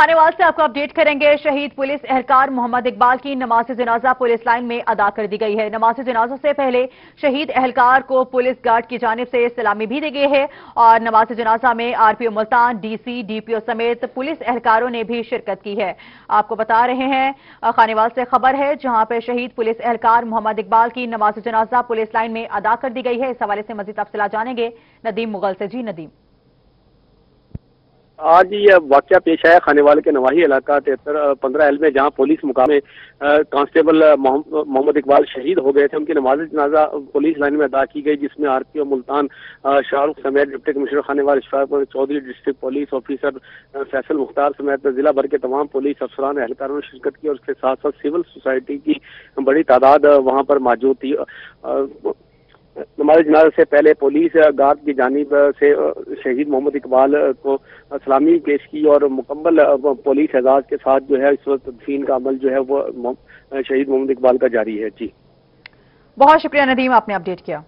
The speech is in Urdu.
خانے وال سے آپ کو اپڈیٹ کریں گے، شہید پولیس اہلکار محمد اقبال کی نماز جنازہ پولیس لائن میں ادا کر دی گئی ہے۔ نماز جنازہ سے پہلے شہید اہلکار کو پولیس گارڈ کی جانب سے سلامی بھی دی گئی ہے اور نماز جنازہ میں R P O Multan, D C, D P O سمیت پولیس اہلکاروں نے بھی شرکت کی ہے۔ آپ کو بتا رہے ہیں خانے وال سے خبر ہے جہاں پہ شہید پولیس اہلکار محمد اقبال کی نماز جنازہ پولیس لائن میں ادا کر دی گئی ہے۔ اس حوالے سے مزید تفصیلات جانیں گے۔ ندیم مغل سے۔ جی ندیم۔ آج یہ واقعہ پیش آیا خانے والے کے نواحی علاقہ تہتر پندرہ ایل میں جہاں پولیس مقام کانسٹیبل محمد اقبال شہید ہو گئے تھے۔ ان کی نماز جنازہ پولیس لائن میں ادا کی گئی، جس میں آر پی او ملتان شاہ رخ سمیت ڈپٹی کمشنر خانے والے Ashfaq Chaudhry district police officer Faisal Mukhtar سمیت ضلع بھر کے تمام پولیس افسران، اہلکاروں نے شرکت کی اور اس کے ساتھ ساتھ سول سوسائٹی کی بڑی تعداد وہاں پر موجود تھی۔ نماز جنازہ سے پہلے پولیس گارڈ کی جانب سے شہید محمد اقبال کو سلامی پیش کی اور مکمل پولیس اعزاز کے ساتھ جو ہے اس وقت تدفین کا عمل جو ہے وہ شہید محمد اقبال کا جاری ہے۔ جی۔ بہت شکریہ ندیم، آپ نے اپڈیٹ کیا۔